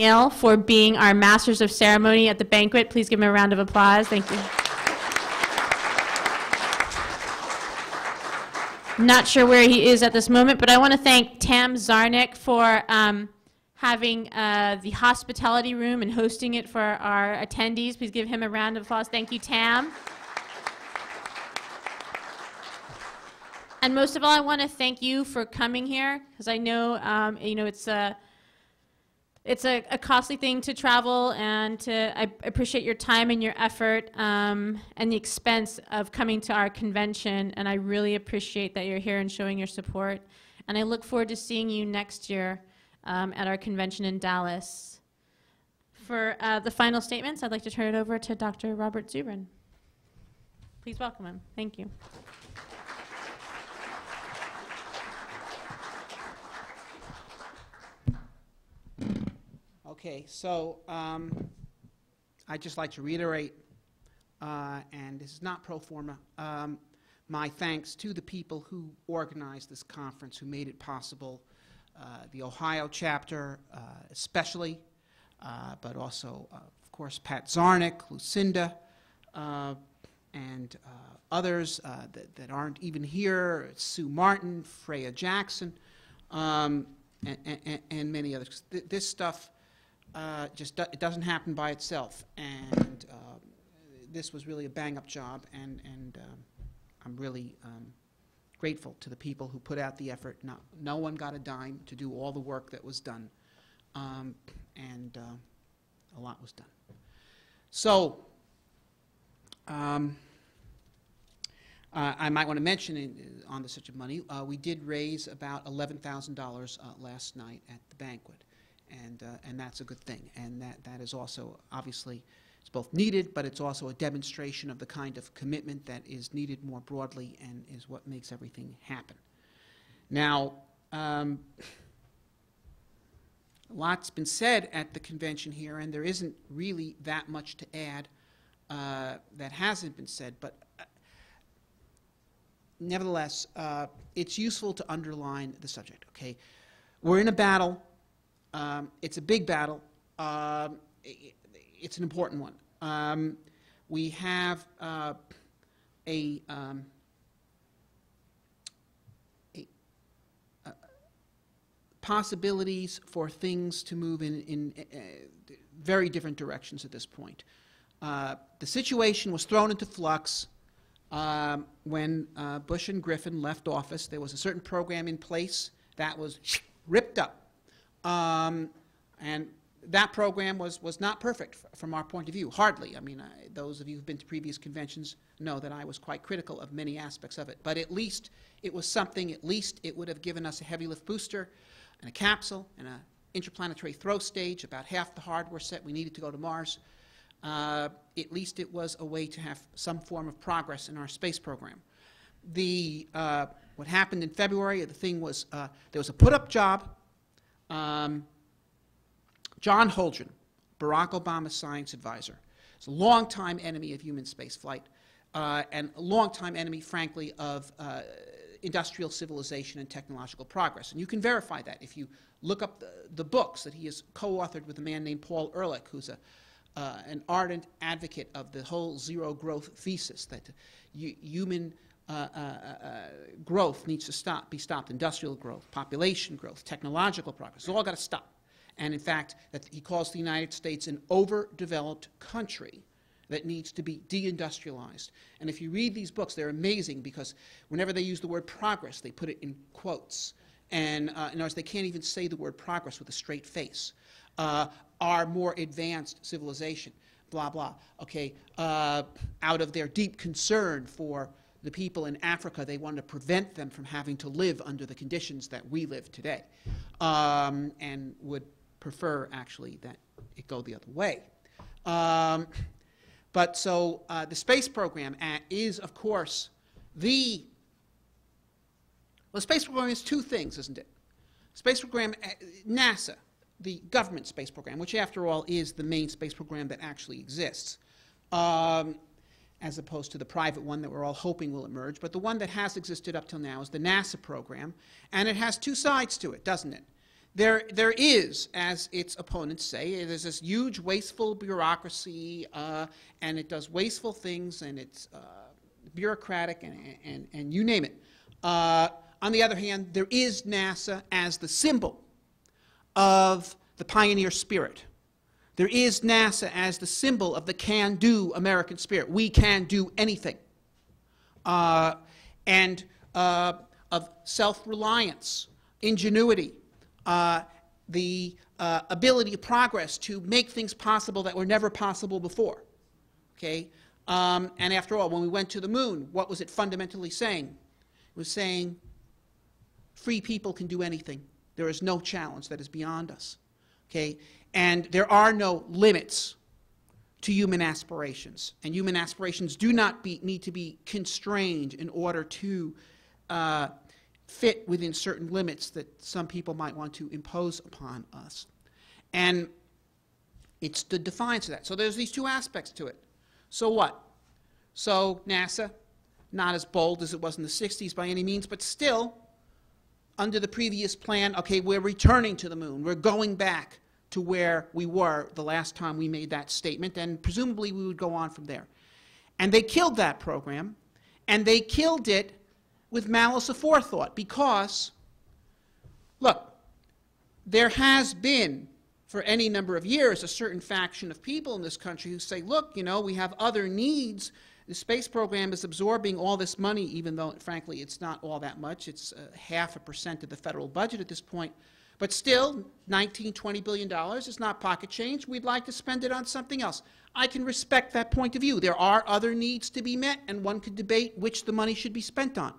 Neil for being our masters of ceremony at the banquet. Please give him a round of applause. Thank you. Not sure where he is at this moment, but I want to thank Tam Zarnik for um, having uh, the hospitality room and hosting it for our attendees. Please give him a round of applause. Thank you, Tam. And most of all, I want to thank you for coming here because I know, um, you know, it's a it's a, a, costly thing to travel, and to I appreciate your time and your effort um, and the expense of coming to our convention. And I really appreciate that you're here and showing your support. And I look forward to seeing you next year um, at our convention in Dallas. For uh, the final statements, I'd like to turn it over to Dr. Robert Zubrin. Please welcome him. Thank you. Okay, so um, I'd just like to reiterate, uh, and this is not pro forma, um, my thanks to the people who organized this conference, who made it possible, uh, the Ohio chapter uh, especially, uh, but also, uh, of course, Pat Zarnick, Lucinda, uh, and others that, that, aren't even here, Sue Martin, Freya Jackson, um, and, and, and, many others. This stuff uh, just do, it doesn't happen by itself. And uh, this was really a bang-up job, and, and um, I'm really um, grateful to the people who put out the effort. No, no one got a dime to do all the work that was done, um, and uh, a lot was done. So, um, uh, I might want to mention in, on the subject of money, uh, we did raise about $11,000 uh, last night at the banquet and, uh, and that's a good thing. And that, that is also, obviously, it's both needed, but it's also a demonstration of the kind of commitment that is needed more broadly and is what makes everything happen. Now, um, a lot's been said at the convention here, and there isn't really that much to add uh, that hasn't been said, but uh, nevertheless, uh, it's useful to underline the subject, okay? We're in a battle um, it's a big battle. Um, it, it's an important one. Um, we have uh, a, um, a uh, possibilities for things to move in, in uh, very different directions at this point. Uh, the situation was thrown into flux um, when uh, Bush and Griffin left office. There was a certain program in place that was ripped up. Um, and that program was, was not perfect from our point of view, hardly. I mean, I, those of you who've been to previous conventions know that I was quite critical of many aspects of it. But at least it was something, at least it would have given us a heavy lift booster and a capsule and an interplanetary throw stage, about half the hardware set we needed to go to Mars. Uh, at least it was a way to have some form of progress in our space program. The, uh, what happened in February, the thing was uh, there was a put-up job um, John Holdren, Barack Obama's science advisor, is a longtime enemy of human spaceflight uh, and a longtime enemy, frankly, of uh, industrial civilization and technological progress. And you can verify that if you look up the, the books that he has co-authored with a man named Paul Ehrlich, who's a, uh, an ardent advocate of the whole zero growth thesis that human uh, uh, uh, growth needs to stop, be stopped. Industrial growth, population growth, technological progress. It's all got to stop. And in fact, that he calls the United States an overdeveloped country that needs to be deindustrialized. And if you read these books, they're amazing because whenever they use the word progress, they put it in quotes. And uh, in other words, they can't even say the word progress with a straight face. Uh, our more advanced civilization, blah, blah. Okay, uh, out of their deep concern for the people in Africa, they wanted to prevent them from having to live under the conditions that we live today, um, and would prefer actually that it go the other way. Um, but so uh, the space program is, of course, the well, the space program is two things, isn't it? Space program, uh, NASA, the government space program, which after all is the main space program that actually exists. Um, as opposed to the private one that we're all hoping will emerge. But the one that has existed up till now is the NASA program, and it has two sides to it, doesn't it? there, there is, as its opponents say, there's this huge wasteful bureaucracy, uh, and it does wasteful things, and it's uh, bureaucratic, and, and, and you name it. Uh, on the other hand, there is NASA as the symbol of the pioneer spirit. There is NASA as the symbol of the can do American spirit. We can do anything. Uh, and uh, of self reliance, ingenuity, uh, the uh, ability of progress to make things possible that were never possible before. Okay? Um, and after all, when we went to the moon, what was it fundamentally saying? It was saying free people can do anything. There is no challenge that is beyond us. Okay? And there are no limits to human aspirations. And human aspirations do not be, need to be constrained in order to uh, fit within certain limits that some people might want to impose upon us. And it's the defiance of that. So there's these two aspects to it. So what? So NASA, not as bold as it was in the 60s by any means, but still, under the previous plan, okay, we're returning to the moon. We're going back to where we were the last time we made that statement, and presumably we would go on from there. And they killed that program, and they killed it with malice aforethought because, look, there has been for any number of years a certain faction of people in this country who say, look, you know, we have other needs. The space program is absorbing all this money, even though, frankly, it's not all that much. It's uh, half a percent of the federal budget at this point. But still, 19, 20 billion dollars is not pocket change. We'd like to spend it on something else. I can respect that point of view. There are other needs to be met, and one could debate which the money should be spent on.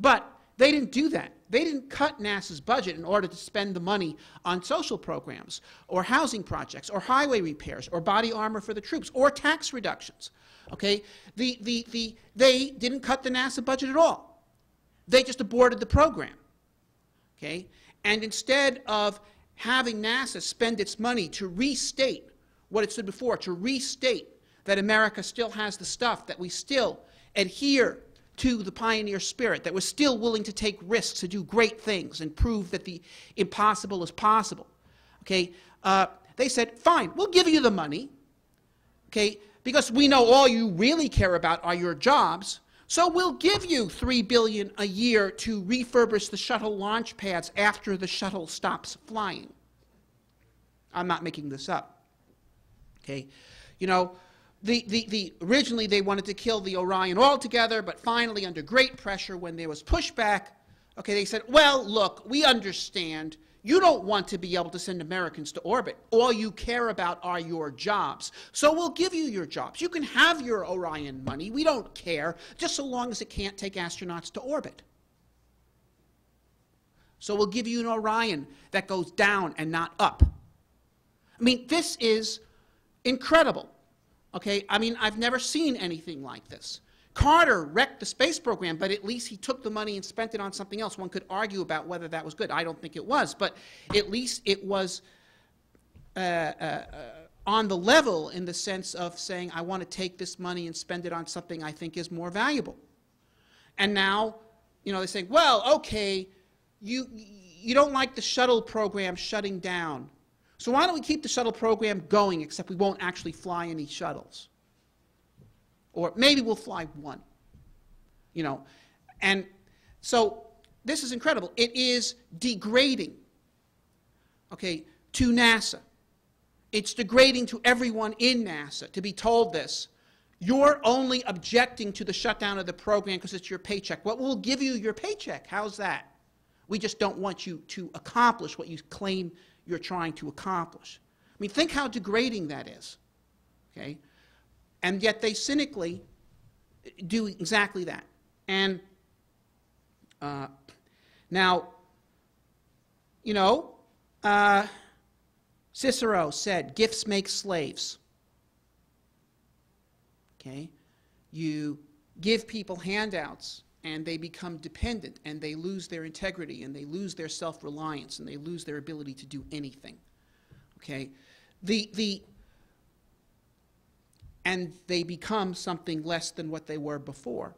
But they didn't do that. They didn't cut NASA's budget in order to spend the money on social programs or housing projects or highway repairs or body armor for the troops or tax reductions. Okay? The, the, the, they didn't cut the NASA budget at all. They just aborted the program. Okay? And instead of having NASA spend its money to restate what it said before, to restate that America still has the stuff, that we still adhere to the pioneer spirit, that we're still willing to take risks to do great things and prove that the impossible is possible. Okay, uh, they said, fine, we'll give you the money, okay, because we know all you really care about are your jobs. So we'll give you three billion a year to refurbish the shuttle launch pads after the shuttle stops flying. I'm not making this up. Okay, you know, the, the, the, originally they wanted to kill the Orion altogether, but finally, under great pressure, when there was pushback, okay, they said, well, look, we understand. You don't want to be able to send Americans to orbit. All you care about are your jobs. So we'll give you your jobs. You can have your Orion money. We don't care, just so long as it can't take astronauts to orbit. So we'll give you an Orion that goes down and not up. I mean, this is incredible. Okay, I mean, I've never seen anything like this. Carter wrecked the space program, but at least he took the money and spent it on something else. One could argue about whether that was good. I don't think it was, but at least it was uh, uh, on the level in the sense of saying, I want to take this money and spend it on something I think is more valuable. And now, you know, they're saying, well, okay, you, you don't like the shuttle program shutting down. So why don't we keep the shuttle program going, except we won't actually fly any shuttles? Or maybe we'll fly one. You know, and so this is incredible. It is degrading, okay, to NASA. It's degrading to everyone in NASA to be told this. You're only objecting to the shutdown of the program because it's your paycheck. What will give you your paycheck? How's that? We just don't want you to accomplish what you claim you're trying to accomplish. I mean, think how degrading that is. Okay? And yet they cynically do exactly that. And uh, now, you know, uh, Cicero said, gifts make slaves. Okay? You give people handouts and they become dependent and they lose their integrity and they lose their self-reliance and they lose their ability to do anything okay the the and they become something less than what they were before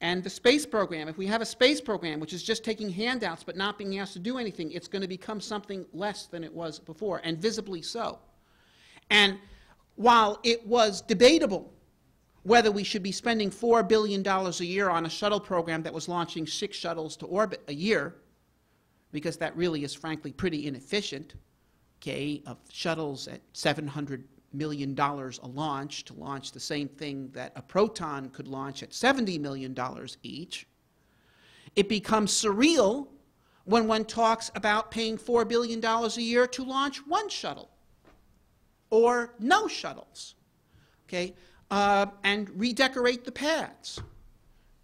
And the space program, if we have a space program which is just taking handouts but not being asked to do anything, it's going to become something less than it was before, and visibly so. And while it was debatable whether we should be spending $4 billion a year on a shuttle program that was launching six shuttles to orbit a year, because that really is frankly pretty inefficient, okay, of shuttles at $700 million dollars a launch to launch the same thing that a Proton could launch at $70 million each. It becomes surreal when one talks about paying $4 billion a year to launch one shuttle or no shuttles, okay, uh, and redecorate the pads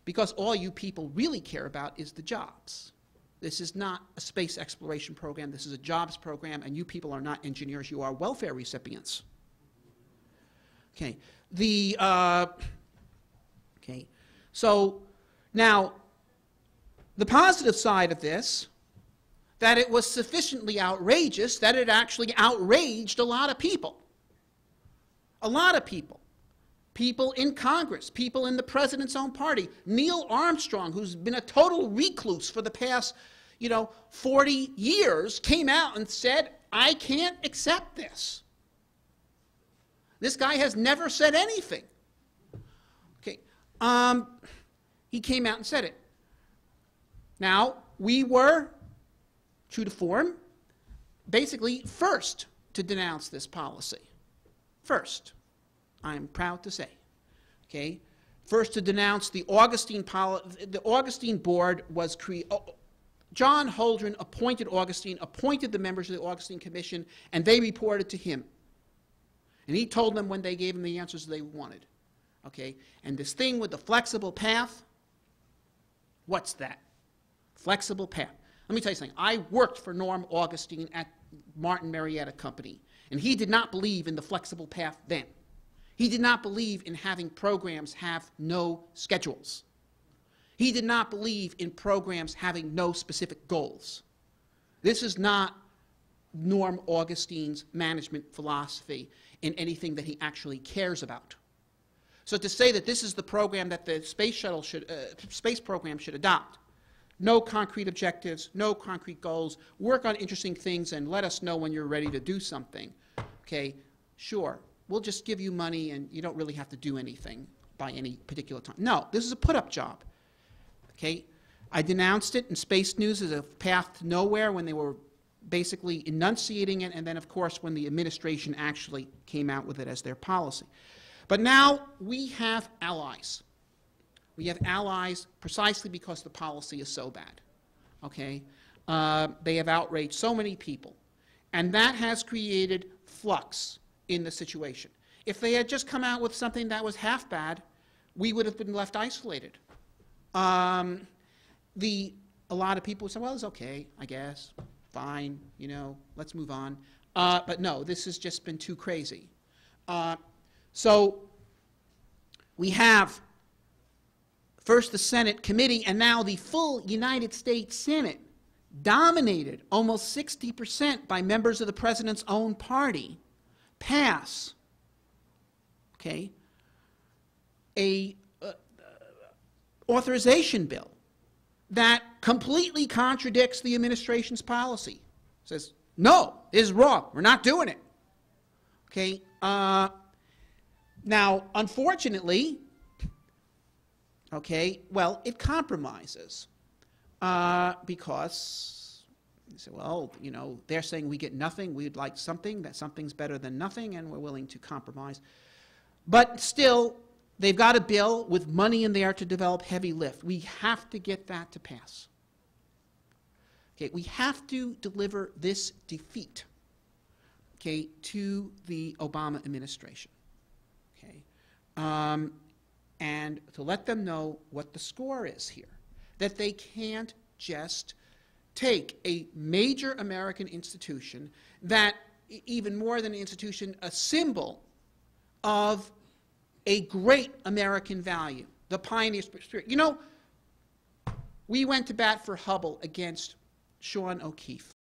because all you people really care about is the jobs. This is not a space exploration program. This is a jobs program, and you people are not engineers. You are welfare recipients. Okay. The uh, okay. So now, the positive side of this, that it was sufficiently outrageous that it actually outraged a lot of people. A lot of people. People in Congress, people in the president's own party. Neil Armstrong, who's been a total recluse for the past, you know, 40 years, came out and said, I can't accept this. This guy has never said anything. Okay. Um, he came out and said it. Now, we were, true to form, basically first to denounce this policy. First, I'm proud to say. Okay? First to denounce the Augustine the Augustine board was created. John Holdren appointed Augustine, appointed the members of the Augustine Commission, and they reported to him. And he told them when they gave him the answers they wanted. Okay? And this thing with the flexible path, what's that? Flexible path. Let me tell you something. I worked for Norm Augustine at Martin Marietta Company, and he did not believe in the flexible path then. He did not believe in having programs have no schedules. He did not believe in programs having no specific goals. This is not Norm Augustine's management philosophy in anything that he actually cares about. So to say that this is the program that the space shuttle should, uh, space program should adopt, no concrete objectives, no concrete goals, work on interesting things and let us know when you're ready to do something. Okay, sure, we'll just give you money and you don't really have to do anything by any particular time. No, this is a put-up job. Okay, I denounced it in Space News as a path to nowhere when they were basically enunciating it, and then, of course, when the administration actually came out with it as their policy. But now we have allies. We have allies precisely because the policy is so bad. Okay? Uh, they have outraged so many people. And that has created flux in the situation. If they had just come out with something that was half bad, we would have been left isolated. Um, the, a lot of people would say, well, it's okay, I guess fine, you know, let's move on. Uh, but no, this has just been too crazy. Uh, so we have first the Senate committee and now the full United States Senate dominated almost 60% by members of the president's own party pass okay a uh, authorization bill that completely contradicts the administration's policy. Says, no, this is wrong. We're not doing it. Okay. Uh, now, unfortunately, okay, well, it compromises uh, because you say, well, you know, they're saying we get nothing. We'd like something. That something's better than nothing, and we're willing to compromise. But still, They've got a bill with money in there to develop heavy lift. We have to get that to pass. Okay, we have to deliver this defeat okay, to the Obama administration. Okay, um, and to let them know what the score is here. That they can't just take a major American institution that, even more than an institution, a symbol of a great American value, the pioneer spirit. You know, we went to bat for Hubble against Sean O'Keefe.